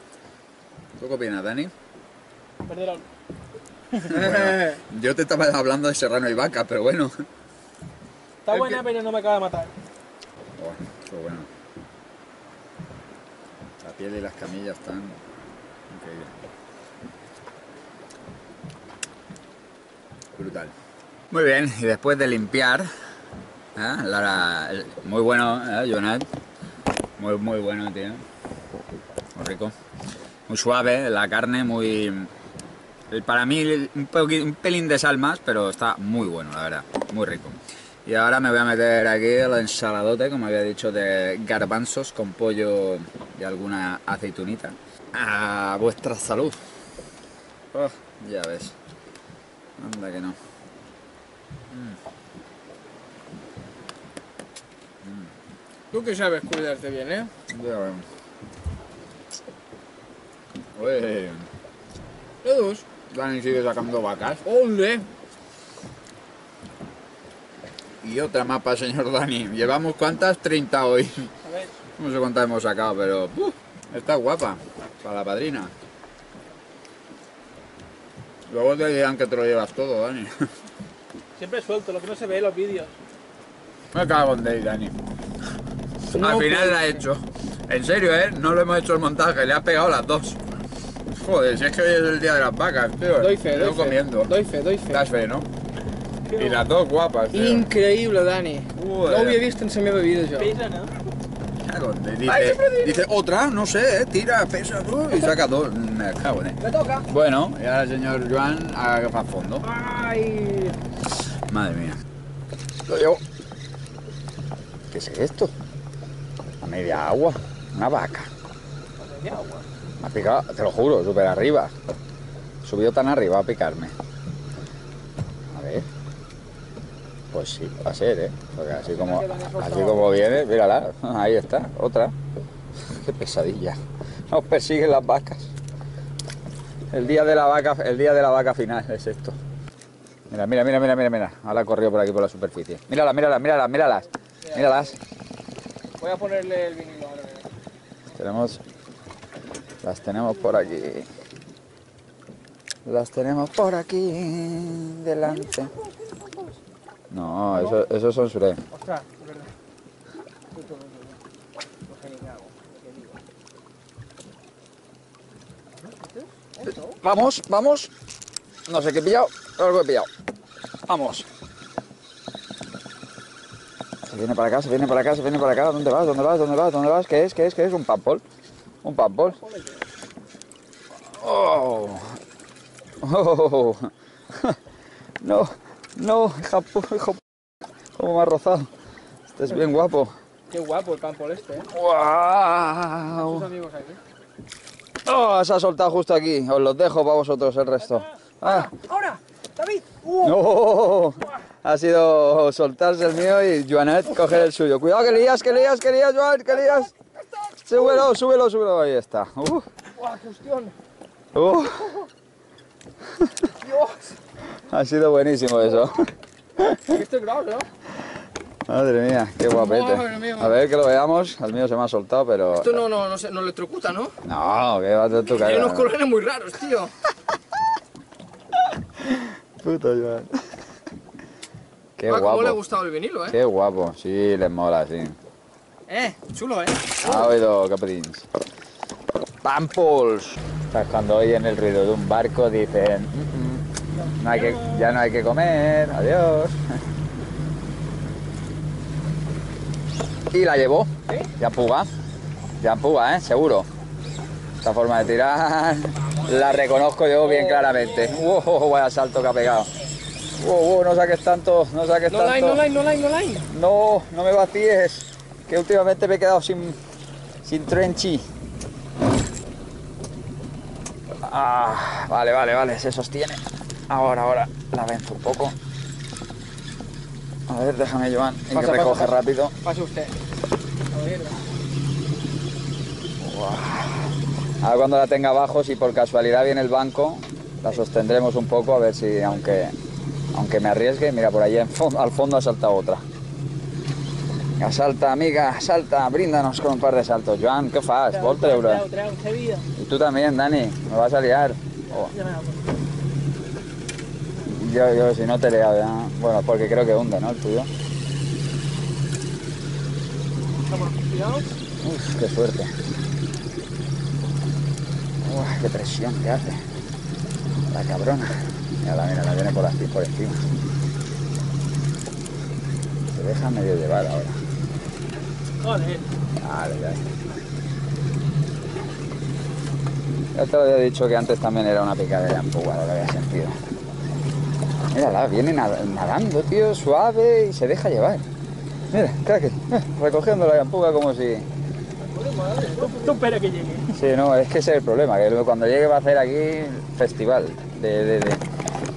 ¿Tú qué opinas, Dani? Perderà. Bueno, yo te estaba hablando de serrano y vaca, pero bueno. Està El buena, que- però no m'acaba de matar. Oh, qué bueno. La piel y las camillas están increíbles. Brutal. Muy bien, y después de limpiar, ¿eh? la- el- muy bueno, ¿eh, Jonat? Muy, muy bueno, tío. Muy rico. Muy suave, la carne muy... Para mí un, un pelín de sal más, pero está muy bueno, la verdad. Muy rico. Y ahora me voy a meter aquí el ensaladote, como había dicho, de garbanzos con pollo y alguna aceitunita. A vuestra salud. Oh, ya ves. Anda que no. Tú que sabes cuidarte bien, ¿eh? Ya ves. Uy, Todos. Dani sigue sacando vacas. ¡Ole! Y otra el señor Dani. ¿Llevamos cuántas? 30 hoy. A ver, No sé cuántas hemos sacado, pero ¡uf! está guapa para la padrina. Luego te dirán que te lo llevas todo, Dani. siempre suelto, lo que no se ve en los vídeos. Me cago en Dani. No Al final puede la he hecho. En serio, ¿eh? No lo hemos hecho el montaje, le ha pegado las dos. Joder, si es que hoy es el día de las vacas, tío. Doy fe, doy fe. comiendo. Doy fe, doy fe. Das fe, ¿no? Y las dos guapas, tío. Increïble, Dani. Joder. No ho havia vist en la meva vida, jo. Pesa, no? Dice, dice, otra, no sé, ¿eh? tira, pesa, uh, y saca dos. Me cago en él. Me toca. Bueno, y ahora el señor Joan a fondo. Ai... Madre mía. Lo llevo. ¿Qué es esto? A media agua. Una vaca. De agua. Me ha picado, te lo juro, súper arriba. Subió tan arriba a picarme. A ver. Pues sí, va a ser, ¿eh? Porque así como, así como viene, mírala, ahí está, otra. Qué pesadilla. Nos persiguen las vacas. El día de la vaca, el día de la vaca final es esto. Mira, mira, mira, mira, mira, mira. Ahora corrió por aquí por la superficie. Míralas, míralas, míralas, míralas. Míralas. Voy a ponerle el vinilo ahora. Tenemos. Las tenemos por aquí. Las tenemos por aquí delante. No, eso, esos son suré. Es. Vamos, vamos. No sé qué he pillado, pero algo he pillado. Vamos. Se viene para acá, se viene para acá, se viene para acá. ¿Dónde vas? ¿Dónde vas? ¿Dónde vas? ¿Dónde vas? ¿Qué es? ¿Qué es? ¿Qué es? Un pampol. Un pampol. Oh. Oh. No, no, hija, pu- hijo. pu- Cómo me ha rozado. Este es bien guapo. Qué guapo el campo este, ¿eh? ¡Wow! Tus amigos aquí. Oh, se ha soltado justo aquí. Os los dejo para vosotros el resto. Ah, ¡Ahora! ¡David! ¡Uh! no. Ha sido soltarse el mío y Joanet coger el suyo. Cuidado que lías, que lías, que lías, Joan, que lías. Súbelo, súbelo, súbelo. Ahí está. Uh, ¡Guau, cuestión! uh. ¡Dios! Ha sido buenísimo eso. Este es grosso, ¿no? Madre mía, qué guapete. Mía. A ver que lo veamos. El mío se me ha soltado, pero. Esto no, no, no, se, no electrocuta, ¿no? No, que va a tu Hay unos colores muy raros, tío. Puto Joan. Qué Ah, ¿Cómo le ha guapo. gustado el vinilo, eh? Qué guapo. Sí, les mola, sí. Eh, chulo, eh. Ha oído Caprins. Estás cuando oyen el ruido de un barco dicen, "Mm, mm, no hay que, ya no hay que comer, adiós. Y la llevó, ¿Sí? ya puga, ya puga, ¿eh? Seguro. Esta forma de tirar la reconozco yo bien claramente. ¡Wow! Vaya salto que ha pegado. ¡Wow! wow, no saques tanto, no saques No tanto. line, no line, no line, no line. No, no me vacíes, que últimamente me he quedado sin, sin trenchy. Ah, vale, vale, vale, se sostiene. Ahora, ahora, la venzo un poco. A ver, déjame, Joan, y que Pasa, recoge pasa. rápido. Pase usted. A ver. Ahora cuando la tenga abajo, si por casualidad viene el banco, la sostendremos un poco a ver si, aunque, aunque me arriesgue, mira, por en fon- al fondo ha saltado otra. Salta, amiga, salta, bríndanos con un par de saltos. Joan, ¿qué fas? Volte, bro. Treu, treu, seguida. Y tú también, Dani, me vas a liar. Oh, yo, yo, si no te he liado ya. Bueno, porque creo que hunde, ¿no? El tuyo. Uf, qué suerte. Uf, qué presión que hace. La cabrona. Mira, mira, la viene por aquí, por encima. Se deja medio llevar ahora. Joder. Vale, ya. Ya te lo había dicho que antes también era una picada de ampuga, lo que había sentido. Mírala, viene nad- nadando, tío, suave y se deja llevar. Mira, crack, eh, recogiendo la ampuga como si... Tú, espera que llegue. Sí, no, es que ese es el problema, que cuando llegue va a hacer aquí festival de, de- de-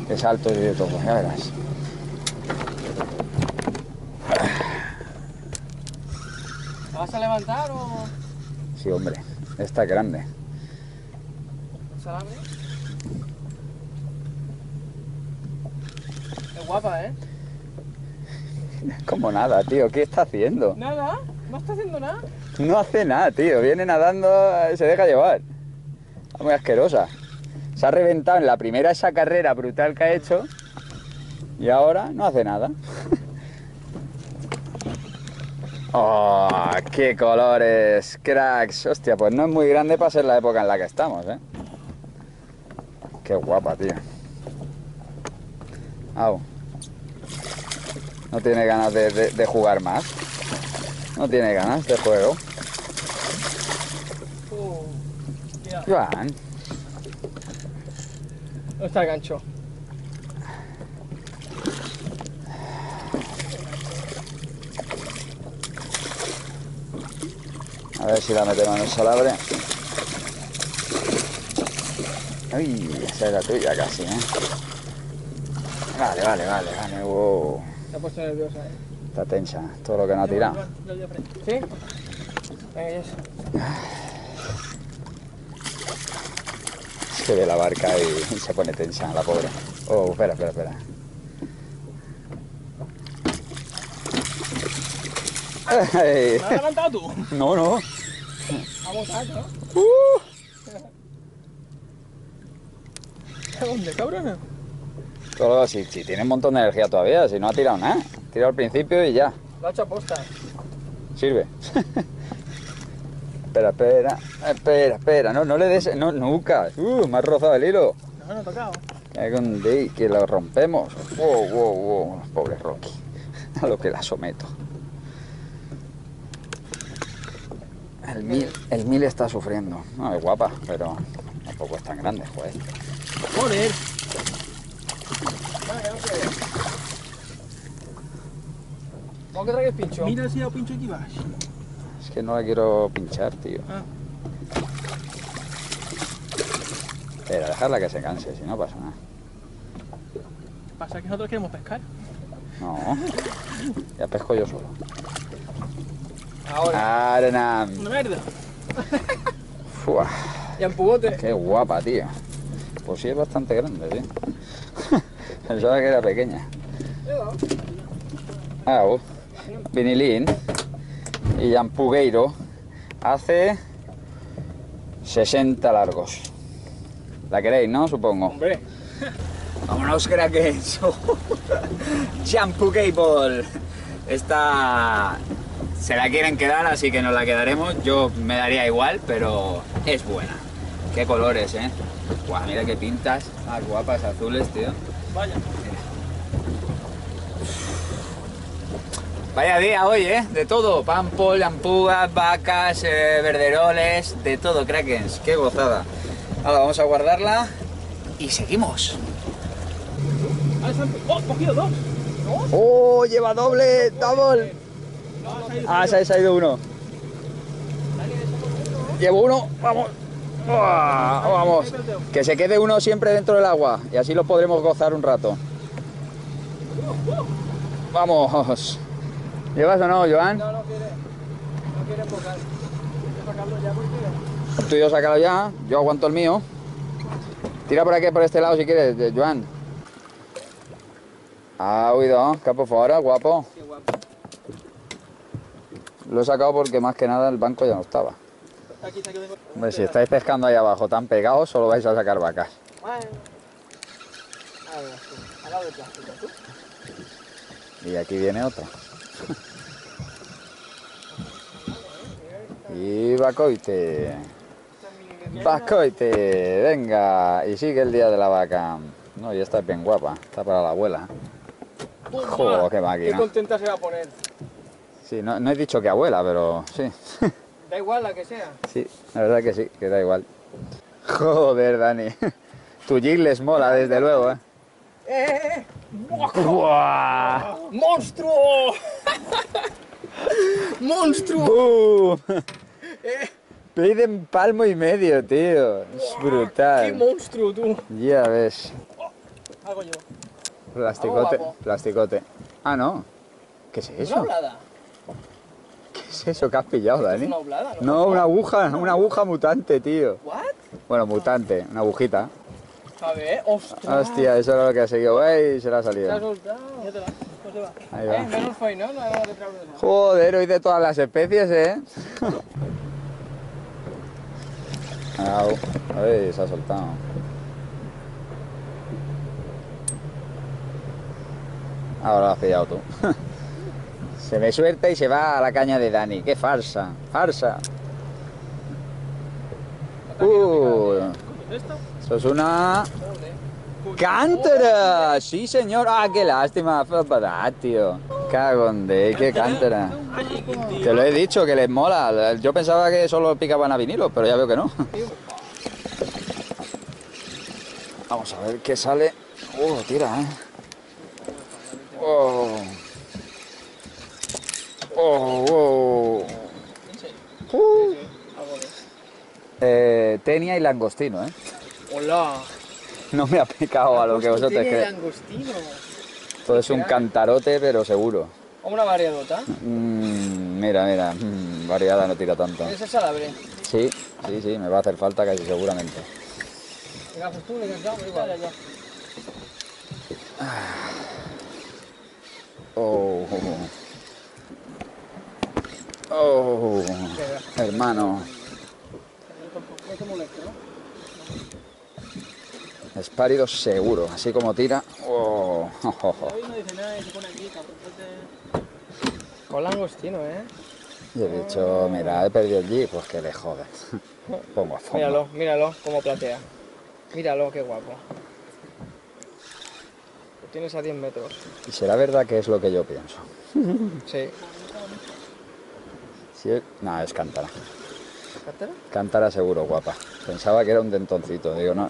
de saltos y de todo, ya verás. Vas a levantar o Sí, hombre, esta es grande. salame? Es guapa, ¿eh? Como nada, tío, ¿qué está haciendo? Nada, no está haciendo nada. No hace nada, tío, viene nadando, se deja llevar. Está muy asquerosa. Se ha reventado en la primera esa carrera brutal que ha hecho y ahora no hace nada. ¡Oh, qué colores! ¡Cracks! Hostia, pues no es muy grande para ser la época en la que estamos, ¿eh? Qué guapa, tío. Au. No tiene ganas de, de- de jugar más. No tiene ganas de juego. Uh, cuidado. Joan, ¿Dónde está el gancho? A ver si la metemos en el salabre. Uy, esa era tuya casi, ¿eh? Vale, vale, vale, vale. Wow. Se ha puesto nerviosa, ¿eh? Está tensa, todo lo que no ha tirado. ¿Sí? Venga. Se ve la barca y se pone tensa la pobre. Oh, espera, espera, espera. Ay, ¿Me has levantado tú? No, no. Vamos a ¿no? Uh. ¿Dónde, cabrón? Todo, si, si tiene un montón de energía todavía, si no ha tirado nada. Ha tirado al principio y ya. Lo ha hecho aposta. Sirve. espera, espera, espera, espera. No, no le des. No, nunca. Uh, me has rozado el hilo. No, no ha tocado. Que que lo rompemos. Wow, wow, wow. Pobre Rocky. A lo que la someto. El mil, el mil está sufriendo. No, es guapa, pero tampoco es tan grande, joder. Joder. ¿Cómo que traes pincho? Mira si hay pincho aquí vas. Es que no la quiero pinchar, tío. Ah. Espera, dejarla que se canse, si no pasa nada. Pasa que nosotros queremos pescar. No. Ya pesco yo solo. Ahora. Arenam. Una mierda. Fua, Y empugote. qué guapa, tío. Pues sí es bastante grande, sí. Pensaba que era pequeña. Ah, oh. Vinilín y Yampugueiro hace 60 largos. ¿La queréis, no? Supongo. Hombre. Vámonos, crackers. Shampoo Cable. Esta se la quieren quedar, así que nos la quedaremos. Yo me daría igual, pero es buena. Qué colores, ¿eh? Guau, mira qué pintas más guapas azules, tío. Vaya. Vaya día hoy, ¿eh? De todo. Pampol, ampugas, vacas, eh, verderoles, de todo, Krakens. Qué gozada. Ahora vamos a guardarla y seguimos. Ah, ¡Oh, cogido dos! ¡Oh, lleva doble! ¡Double! Ah, se ha- ido uno. Llevo uno, vamos. Vamos. Que se quede uno siempre dentro del agua y así lo podremos gozar un rato. Vamos. ¿Llevas o no, Joan? No, no quiere. No quiere enfocar. Sacarlo ya porque... Tuyo sácalo ya, yo aguanto el mío. Tira por aquí, por este lado si quieres, eh, Joan. Ah, oído, capo fuera, guapo. Qué guapo. Lo he sacado porque más que nada el banco ya no estaba. Hombre, si estáis pescando ahí abajo tan pegados, solo vais a sacar vacas. Y aquí viene otro. y Bacoite. Bacoite, venga. Y sigue el día de la vaca. No, y esta es bien guapa. Está para la abuela. Joder, qué Qué máquina. contenta se va a poner. Sí, no, no he dicho que abuela, pero sí. Da igual la que sea. Sí, la verdad que sí, que da igual. Joder, Dani. Tu jig les mola, desde luego, ¿eh? ¡Eh! ¡Buah! ¡Monstruo! ¡Monstruo! ¡Bum! ¡Eh! Piden palmo y medio, tío. Es ¡Qué brutal. monstruo, tú! Ya ves. Hago yo. Plasticote, plasticote. Ah, no. ¿Qué es ¿Es eso? una? ¿Qué es eso que has pillado, ¿Es Dani? una oblada? No, una aguja, una aguja mutante, tío. ¿What? Bueno, mutante, una agujita. A ver, ¡ostras! Hostia, eso era lo que ha seguido. ¡Ey! Se la ha Se ha salido. soltado. Ya te va. No se va. Ahí Eh, va. menos fue, ¿no? No. Joder, hoy de todas las especies, ¿eh? Au. Se ha soltado. Ahora lo has pillado tú. Se me suelta y se va a la caña de Dani. ¡Qué farsa! ¡Farsa! Uh, eso es una cántara. Sí, señor. Ah, qué lástima. Para tío. Cago en de, qué cántara. Te lo he dicho, que les mola. Yo pensaba que solo picaban a vinilo, pero ya veo que no. Vamos a ver qué sale. Oh, tira, ¿eh? Oh. Oh, oh. Uh. Eh, tenia y langostino, ¿eh? ¡Hola! No me ha picado a lo que vosotros creéis. langostino. Todo es un cantarote, pero seguro. Como una variadota. Mm, mira, mira, mm, variada no tira tanto. ¿Tienes el salabre? Sí, sí, sí, me va a hacer falta casi seguramente. Venga, pues tú, le has igual. Ya, ya. Oh, oh, hermano, ¿no? espárido seguro, así como tira. Oh, aquí, cabrón. Con langostino, ¿eh? Y he dicho, mira, he perdido el G, pues que le jodas. Pongo a fondo. Míralo, míralo, cómo platea. Míralo, qué guapo. Lo tienes a 10 metros. Y será verdad que es lo que yo pienso. Sí. Si es- No, es cántara. ¿Cartera? Cántara seguro, guapa. Pensaba que era un dentoncito. Digo, no,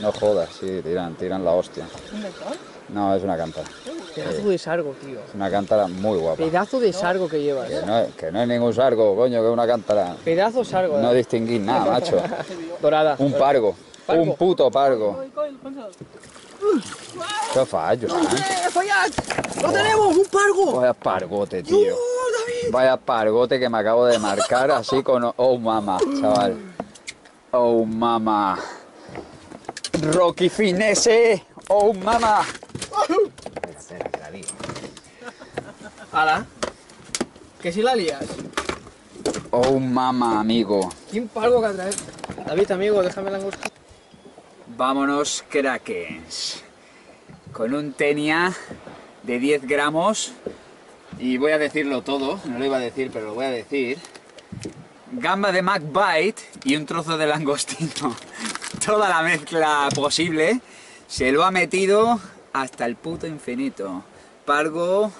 no jodas, sí, tiran, tiran la hostia. ¿Un? No, es una cántara. Pedazo de sargo, tío. Es una cántara muy guapa. Pedazo de sargo que llevas. Que no, es- que no es ningún sargo, coño, que es una cántara. Pedazo sargo. No ¿eh? distinguís nada, macho. Dorada. Un pargo. Pargo. Un puto pargo. ¿Qué fallo, ¡Eh, fallad! ¡Lo tenemos! ¡Un pargo! Vaya pargote, tío. Vaya pargote que me acabo de marcar así con... Oh, mama, chaval. Oh, mama. Rocky Finese. Oh, mama. Espera, que la lío. ¡Hala! Que si la lías. Oh, mama, amigo. ¿Quién pargo que atrae? David, amigo, déjame la angustia. Vámonos, crackers. Con un tenia de 10 gramos. Y voy a decirlo todo, no lo iba a decir, pero lo voy a decir. gamba de McBite y un trozo de langostino. Toda la mezcla posible se lo ha metido hasta el puto infinito. Pargo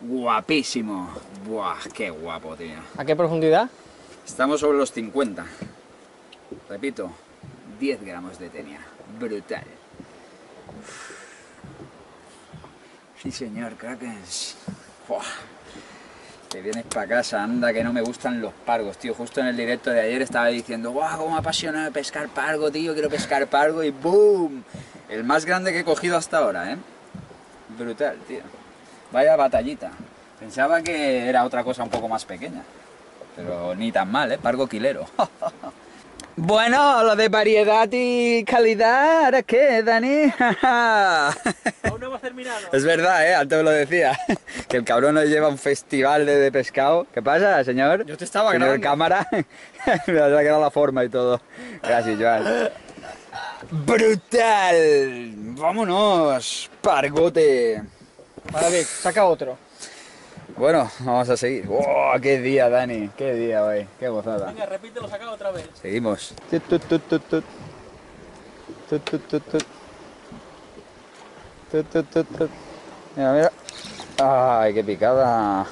guapísimo. Buah, qué guapo, tío. ¿A qué profundidad? Estamos sobre los 50. Repito, 10 gramos de tenia. Brutal. Sí, señor, Krakens. Buah. Te vienes para casa, anda, que no me gustan los pargos, tío. Justo en el directo de ayer estaba diciendo, ¡guau, cómo me apasiona pescar pargo, tío! Quiero pescar pargo y ¡boom! El más grande que he cogido hasta ahora, ¿eh? Brutal, tío. Vaya batallita. Pensaba que era otra cosa un poco más pequeña. Pero ni tan mal, ¿eh? Pargo quilero. bueno, lo de variedad y calidad, ¿ahora qué, Dani? Aún no hemos terminado. Es verdad, ¿eh? Antes me lo decía. Que el cabrón nos lleva a un festival de, de pescado. ¿Qué pasa, señor? Yo te estaba Señor grabando. cámara. me ha quedado la forma y todo. Gracias, Joan. ¡Brutal! ¡Vámonos! ¡Pargote! Vale, Vic, saca otro. Bueno, vamos a seguir. ¡Oh, qué día, Dani! ¡Qué día hoy! ¡Qué gozada! Venga, repítelo, saca otra vez. Seguimos. Mira, mira. ¡Ay, qué picada!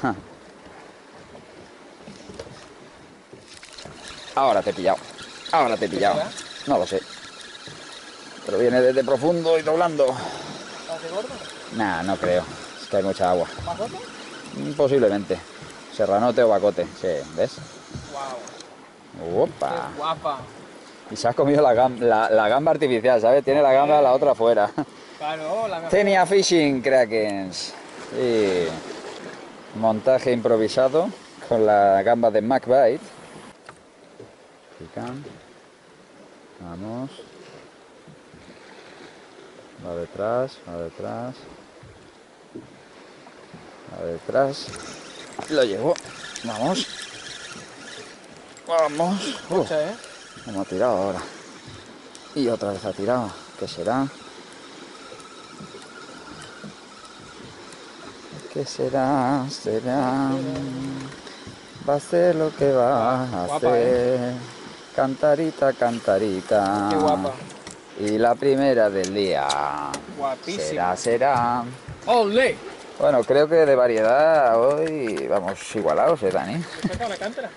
Ahora te he pillado. Ahora te he pillado. No lo sé. Pero viene desde profundo y doblando. ¿Hace gordo? Nah, no creo. Es que hay mucha agua. ¿Más otro? Posiblemente. Serranote o bacote. Sí, ¿ves? Wow, Opa. qué guapa. Y se ha comido la, la, la gamba artificial, ¿sabes? Tiene la gamba la otra afuera. Claro, la mejor. Tenia Fishing Krakens. Sí. Montaje improvisado con la gamba de MacBite. Pican. Vamos. Va detrás, va detrás. Va detrás. Lo llevo. Vamos. Vamos. Mucha, ¿eh? ¿Cómo ha tirado ahora? Y otra vez ha tirado. ¿Qué será? ¿Qué será? Será. Va a ser lo que va a Guapa, ¿eh? hacer. Cantarita, cantarita. Qué guapa. Y la primera del día. Guapísima. Será, será. ¡Olé! Bueno, creo que de variedad hoy vamos igualados, ¿eh, Dani? ¿Saca la cántara?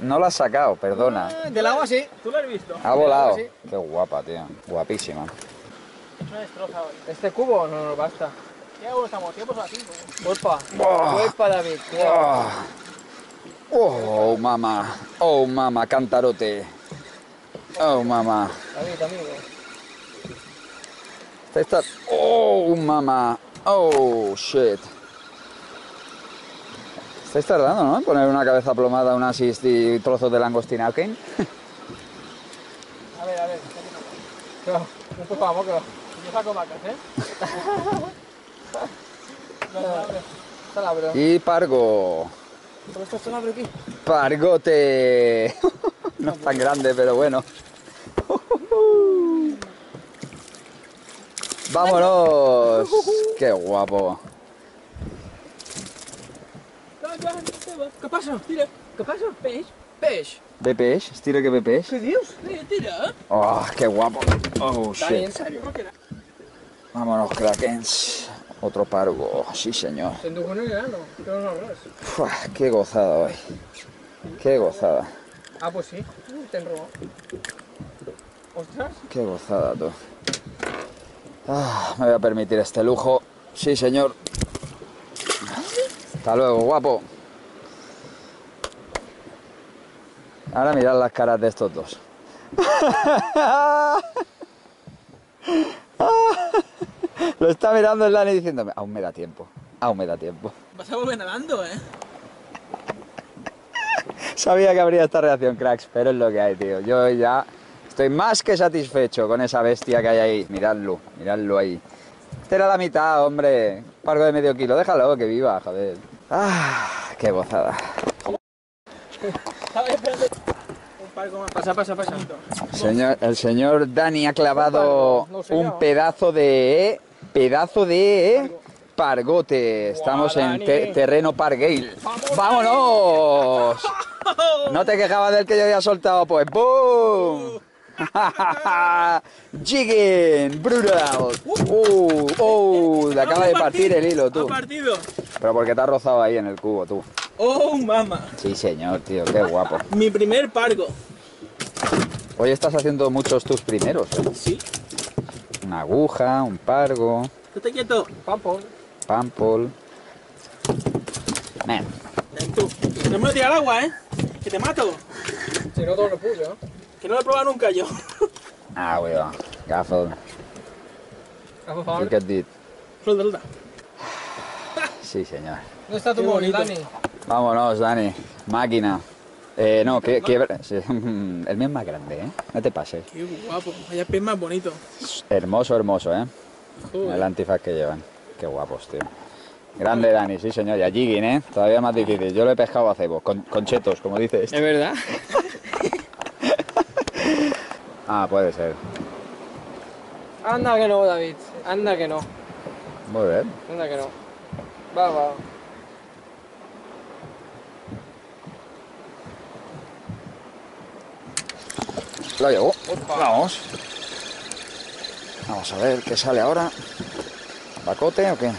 No la has sacado, perdona. Ah, Del agua sí. ¿Tú lo has visto? Ha volado. agua, sí. Qué guapa, tío. Guapísima. Es una destroza hoy. ¿Este cubo no nos basta? ¿Qué hago? Estamos tiempos así. Huepa. Buah. Huepa, David. Oh, oh mamá. Oh, mamá, cantarote. Oh, mamá. David, amigo. Te está- Oh, mamá. Oh, shit. Estáis tardando, ¿no? En poner una cabeza plomada, un assist y trozos de langostina, ¿ok? A ver, a ver. No vamos, que va. Yo saco vacas, ¿eh? Salabro. Y pargo. ¿Pero esto es salabro aquí? Pargote. No es tan grande, pero bueno. ¡Vámonos! ¡Qué guapo! ¿Qué pasa? Tira. ¿Qué pasa? Peix. Peix. ¿Ve peix? ¿Estira que ve peix? ¿Qué dios? Tira. ¡Oh, qué guapo! ¡Oh, Dani, en shit! serio. Vámonos, Krakens. Otro pargo. Sí, señor. Grano. ¿Qué no hablas? Fua, ¡Qué gozada hoy! ¡Qué gozada! Ah, pues sí. Te enrobó. Ostras. ¡Qué gozada, tú! Ah, me voy a permitir este lujo. Sí, señor. Hasta luego, guapo. Ahora mirad las caras de estos dos. Lo está mirando el Dani diciéndome, aún me da tiempo, aún me da tiempo. Vas a volver nadando, ¿eh? Sabía que habría esta reacción, cracks, pero es lo que hay, tío. Yo ya estoy más que satisfecho con esa bestia que hay ahí. Miradlo, miradlo ahí. Este era la mitad, hombre. Pargo de medio kilo, déjalo que viva, joder. Ah, qué gozada. Pasa, pasa, pasa. Señor, el señor Dani ha clavado un pedazo de... Pedazo de... Pargote. Estamos en te- terreno Pargale. ¡Vámonos! ¿No te quejabas del que yo había soltado? Pues ¡boom! Jigging, brutal. Uh, uh, le acaba de partir el hilo, tú. Partido. Pero porque te has rozado ahí en el cubo, tú. Oh, mamá. Sí, señor, tío, qué guapo. Mi primer pargo. Hoy estás haciendo muchos tus primeros, ¿eh? Sí. Una aguja, un pargo, Estate quieto. Pampo. pampol. Man, Ven tú. No me lo tiras al agua, ¿eh? Que te mato. Si no, todo lo puyo. Que no lo he probado nunca yo. ah, weón. Gaffel, Por look favor. at it. Suelta, suelta. Sí, señor. ¿Dónde está tu Qué móvil. Dani? Vámonos, Dani. Máquina. Eh, no, que, sí, El mío es más grande, ¿eh? No te pases. Qué guapo. Vaya pez más bonito. Hermoso, hermoso, ¿eh? Joder. El antifaz que llevan. Qué guapos, tío. Grande Dani, sí señor. Y a Jigging, ¿eh? Todavía más difícil. Yo lo he pescado a cebo, con, con chetos, como dice este. ¿Es verdad? Ah, puede ser. Anda que no, David. Anda que no. Muy bien. Anda que no. Va, va. Lo llevo. Vamos. Vamos a ver qué sale ahora. ¿Bacote o qué?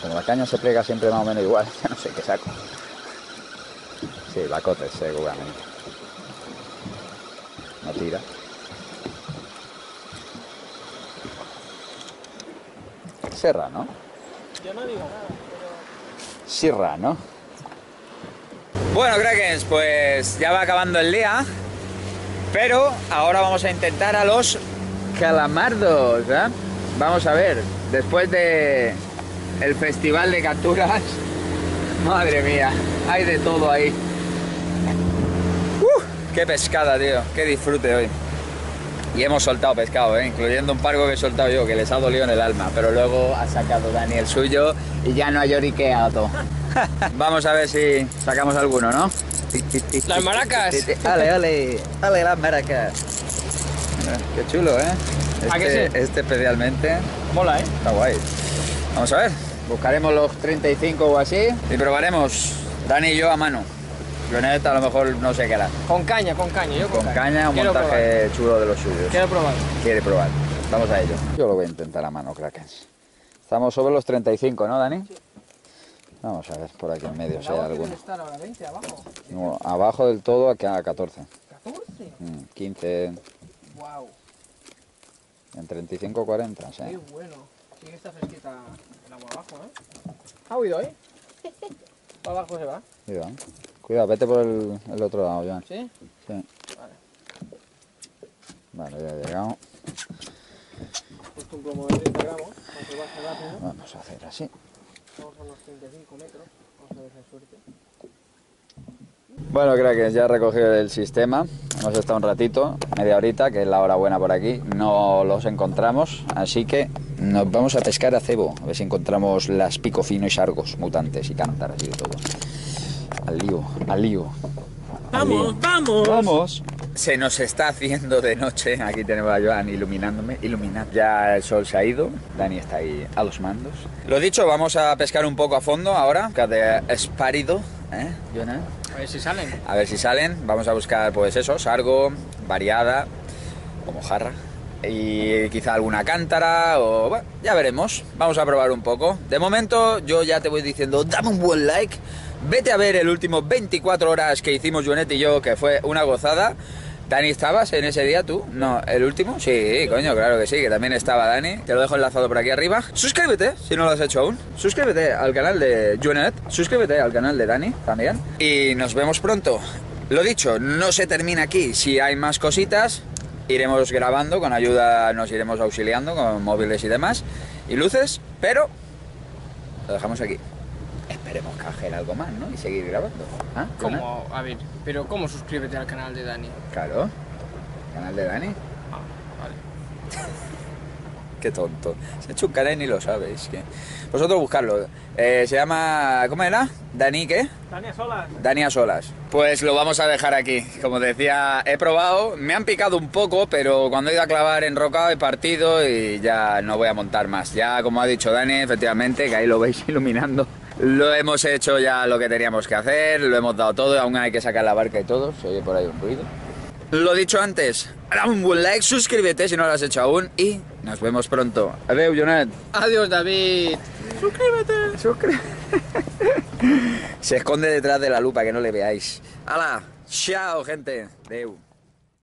Como la caña se plega siempre más o menos igual, ya no sé qué saco. Sí, bacote, seguramente. No tira. Serra, ¿no? Yo no digo nada. ¿no? Bueno, Krakens, pues ya va acabando el día. Pero ahora vamos a intentar a los calamardos, ¿eh? Vamos a ver, después de el festival de capturas, madre mía, hay de todo ahí. ¡Qué pescada, tío! ¡Qué disfrute hoy! Y hemos soltado pescado, ¿eh? incluyendo un pargo que he soltado yo, que les ha dolido en el alma. Pero luego ha sacado Dani el suyo y ya no ha lloriqueado. Vamos a ver si sacamos alguno, ¿no? Las maracas. ¡Ale, ale! ¡Ale, las maracas! Qué chulo, ¿eh? ¿A que Este, sí? este especialmente Mola, ¿eh? está guay. Vamos a ver. Buscaremos los 35 o así y probaremos Dani y yo a mano. Leoneta a lo mejor no sé qué hará. Con caña, con caña. Yo con, Con caña, un Quiero montaje chulo de los suyos. probar. Quiero probar. Quiere probar. Vamos a ello. Yo lo voy a intentar a mano, Krakens. Estamos sobre los 35, ¿no, Dani? Vamos a ver por aquí en medio si hay alguno. estar ahora? ¿20 abajo? No, abajo del todo a 14. ¿14? Mm, 15, Wow. en 35 40, sí. Qué bueno. Sí que está fresquita el agua abajo, ¿eh? ¿Ha oído, eh? Para abajo se va. Cuidado, Cuidado, vete por el, el otro lado, Joan. ¿Sí? Sí. Vale, ya he llegado. Puesto un plomo de 30 gramos. Aunque baje rápido. Vamos a hacer así. Vamos a unos 35 metros. Vamos a ver si suerte. Bueno, Krakens, ya he recogido el sistema. Hemos estado un ratito, media horita, que es la hora buena por aquí. No los encontramos, así que nos vamos a pescar a cebo. A ver si encontramos las pico fino y sargos mutantes y cántaras y de todo. Al lío, al lío. Al lío. Vamos, vamos. Vamos. Se nos está haciendo de noche. Aquí tenemos a Joan iluminándome. Iluminad. Ya el sol se ha ido. Dani está ahí a los mandos. Lo dicho, vamos a pescar un poco a fondo ahora. De espárido. ¿Eh, Joan? A ver si salen. A ver si salen. Vamos a buscar, pues eso, sargo, variada o mojarra. Y quizá alguna cántara o... Bueno, ya veremos. Vamos a probar un poco. De momento yo ya te voy diciendo, dame un buen like. Vete a ver el último 24 horas que hicimos Juanet y yo, que fue una gozada. Dani, ¿estabas en ese día tú? No, ¿el último? Sí, coño, claro que sí, que también estaba Dani. Te lo dejo enlazado por aquí arriba. Suscríbete si no lo has hecho aún. Suscríbete al canal de Juanet. Suscríbete al canal de Dani también. Y nos vemos pronto. Lo dicho, no se termina aquí. Si hay más cositas, iremos grabando, con ayuda nos iremos auxiliando con móviles y demás. Y luces, pero lo dejamos aquí. Esperemos canjear algo más, ¿no? Y seguir grabando. ¿Ah? ¿Cómo? A ver, pero ¿cómo suscríbete al canal de Dani? Claro. Canal de Dani. Ah, vale. Qué tonto. Se ha hecho un canal y ni lo sabéis. Que... Vosotros buscarlo. Eh, se llama... ¿Cómo era? Dani, ¿qué? Tania Solas. Dani a solas. Pues lo vamos a dejar aquí. Como decía, he probado, me han picado un poco, pero cuando he ido a clavar enrocado he partido y ya no voy a montar más. Ya, como ha dicho Dani, efectivamente, que ahí lo veis iluminando. Lo hemos hecho ya lo que teníamos que hacer, lo hemos dado todo, aún hay que sacar la barca y todo, se oye por ahí un ruido. Lo dicho antes, dale un buen like, suscríbete si no lo has hecho aún y nos vemos pronto. Adiós, Jonet. Adiós, David. Suscríbete. Suscríbete. Se esconde detrás de la lupa, que no le veáis. ¡Hala! ¡Chao, gente! Deu.